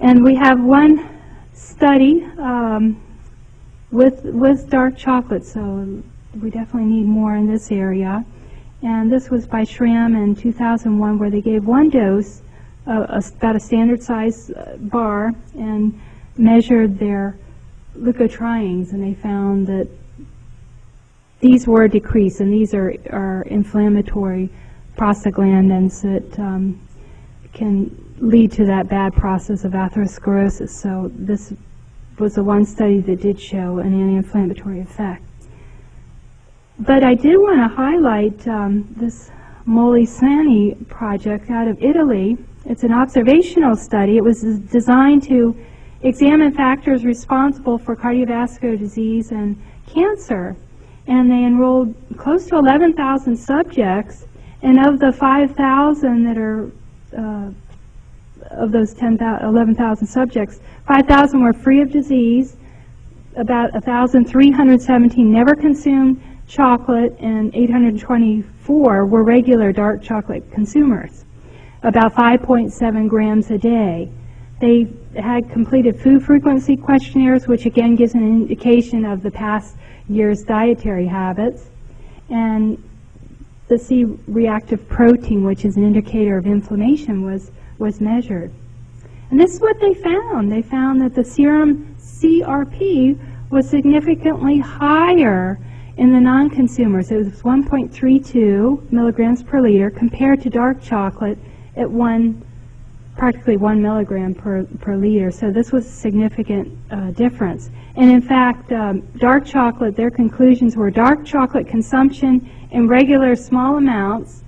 And we have one study um, with, with dark chocolate, so we definitely need more in this area. And this was by Schramm in 2001, where they gave one dose, uh, about a standard size uh, bar, and measured their leukotrienes, and they found that these were decreased, and these are, are inflammatory prostaglandins that um, can lead to that bad process of atherosclerosis. So this was the one study that did show an anti-inflammatory effect. But I did want to highlight um, this Molisani project out of Italy. It's an observational study. It was designed to examine factors responsible for cardiovascular disease and cancer. And they enrolled close to 11,000 subjects, and of the 5,000 that are uh, of those 11,000 subjects, 5,000 were free of disease, about 1,317 never consumed chocolate, and 824 were regular dark chocolate consumers, about 5.7 grams a day. They had completed food frequency questionnaires, which again gives an indication of the past year's dietary habits, and the C-reactive protein, which is an indicator of inflammation, was, was measured. And this is what they found. They found that the serum CRP was significantly higher in the non-consumers. It was 1.32 milligrams per liter compared to dark chocolate at one, practically one milligram per, per liter. So this was a significant uh, difference. And in fact, um, dark chocolate, their conclusions were dark chocolate consumption in regular small amounts,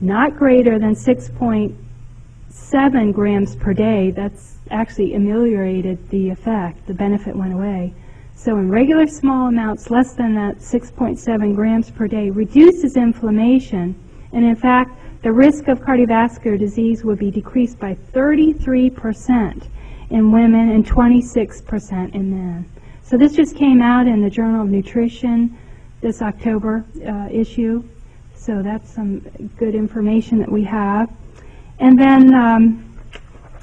not greater than 6.7 grams per day. That's actually ameliorated the effect. The benefit went away. So in regular small amounts, less than that 6.7 grams per day, reduces inflammation. And in fact, the risk of cardiovascular disease would be decreased by 33% in women and 26% in men. So this just came out in the Journal of Nutrition this October uh, issue. So that's some good information that we have. And then um,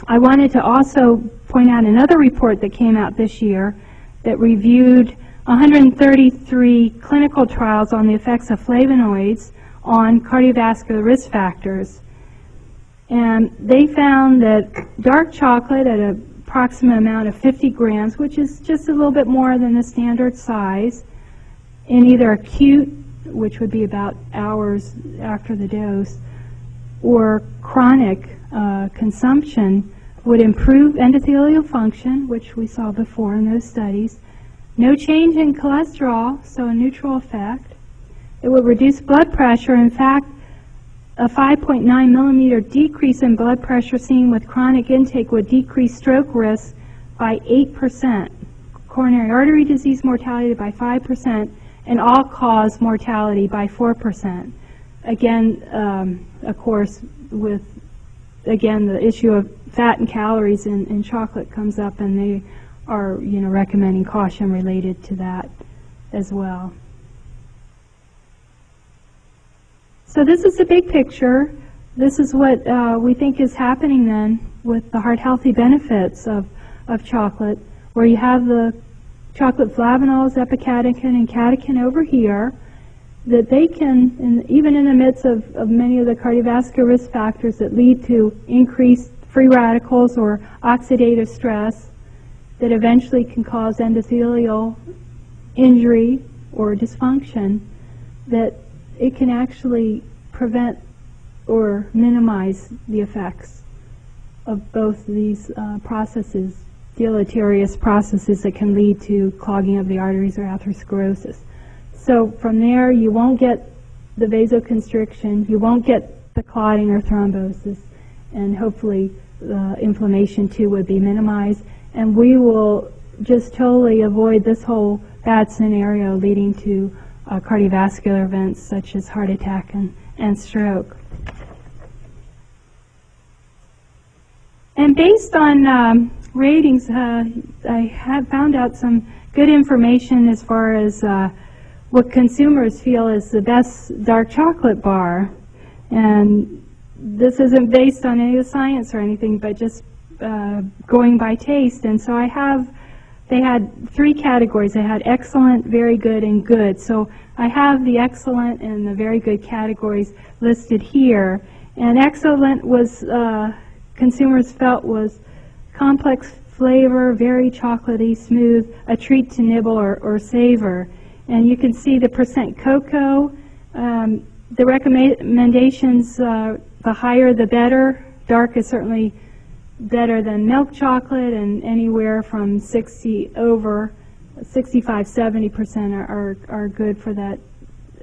I wanted to also point out another report that came out this year that reviewed 133 clinical trials on the effects of flavonoids on cardiovascular risk factors. And they found that dark chocolate at an approximate amount of 50 grams, which is just a little bit more than the standard size, in either acute, which would be about hours after the dose, or chronic uh, consumption would improve endothelial function, which we saw before in those studies. No change in cholesterol, so a neutral effect. It would reduce blood pressure. In fact, a 5.9 millimeter decrease in blood pressure seen with chronic intake would decrease stroke risk by 8%, coronary artery disease mortality by 5%, and all-cause mortality by 4%. Again, um, of course, with again the issue of fat and calories in, in chocolate comes up, and they are you know recommending caution related to that as well. So this is the big picture. This is what uh, we think is happening then with the heart healthy benefits of, of chocolate, where you have the chocolate flavanols, epicatechin, and catechin over here, that they can, in, even in the midst of, of many of the cardiovascular risk factors that lead to increased free radicals or oxidative stress, that eventually can cause endothelial injury or dysfunction, that it can actually prevent or minimize the effects of both these uh, processes, deleterious processes that can lead to clogging of the arteries or atherosclerosis. So from there, you won't get the vasoconstriction, you won't get the clotting or thrombosis, and hopefully the inflammation too would be minimized. And we will just totally avoid this whole bad scenario leading to uh, cardiovascular events such as heart attack and, and stroke. And based on um, ratings, uh, I have found out some good information as far as uh, what consumers feel is the best dark chocolate bar. And this isn't based on any of the science or anything, but just uh, going by taste, and so I have, they had three categories. They had excellent, very good, and good. So I have the excellent and the very good categories listed here. And excellent was, uh, consumers felt was complex flavor, very chocolatey, smooth, a treat to nibble or, or savor. And you can see the percent cocoa. Um, the recommendations, uh, the higher the better. Dark is certainly better than milk chocolate, and anywhere from 60 over 65, 70 percent are, are, are good for that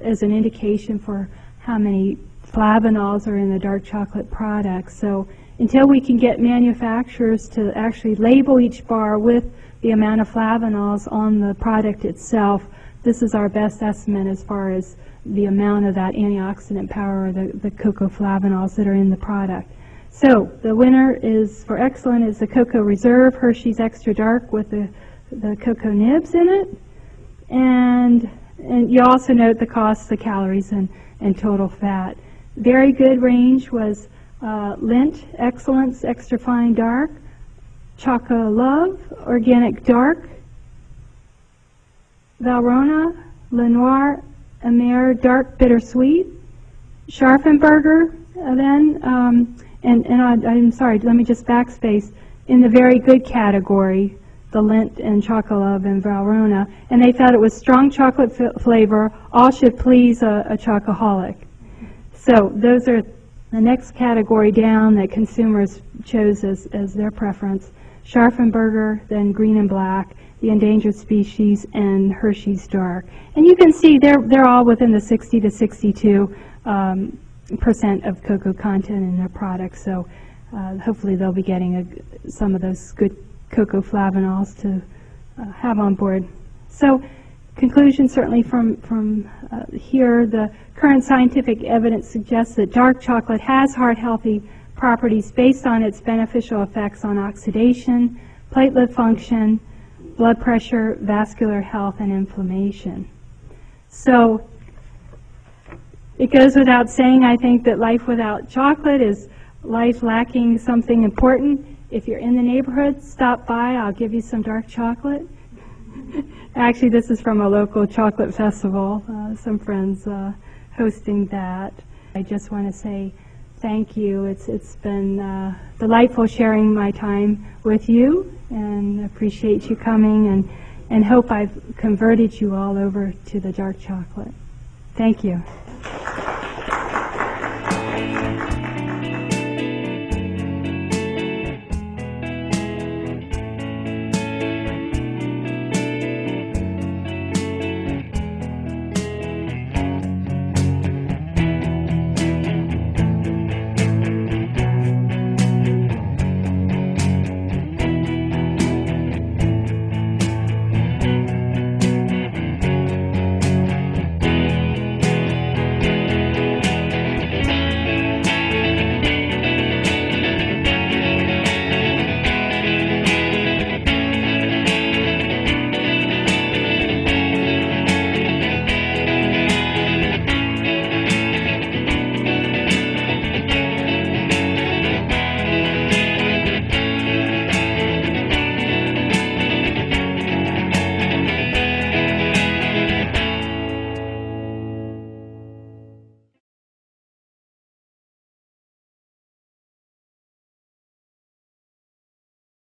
as an indication for how many flavanols are in the dark chocolate product. So until we can get manufacturers to actually label each bar with the amount of flavanols on the product itself, this is our best estimate as far as the amount of that antioxidant power, the, the cocoa flavanols that are in the product. So the winner is for excellent is the Cocoa Reserve Hershey's Extra Dark with the, the cocoa nibs in it. And, and you also note the cost, the calories, and, and total fat. Very good range was uh, Lindt Excellence Extra Fine Dark, Chocolove Organic Dark, Valrhona Lenoir Amer Dark Bittersweet, Scharffen Berger, then, um, and, and I, I'm sorry, let me just backspace, in the very good category, the Lindt and Chocolove and Valrhona, and they thought it was strong chocolate flavor, all should please a, a chocoholic. So those are the next category down that consumers chose as, as their preference. Scharffen Berger, then green and black, the endangered species, and Hershey's dark. And you can see they're, they're all within the 60 to 62 um, percent of cocoa content in their products. So uh, hopefully they'll be getting a, some of those good cocoa flavanols to uh, have on board. So conclusion certainly from, from uh, here, the current scientific evidence suggests that dark chocolate has heart healthy properties based on its beneficial effects on oxidation, platelet function, blood pressure, vascular health, and inflammation. So it goes without saying, I think, that life without chocolate is life lacking something important. If you're in the neighborhood, stop by. I'll give you some dark chocolate. Actually, this is from a local chocolate festival. Uh, some friends uh, hosting that. I just want to say thank you. It's it's been uh, delightful sharing my time with you, and appreciate you coming, and and hope I've converted you all over to the dark chocolate. Thank you.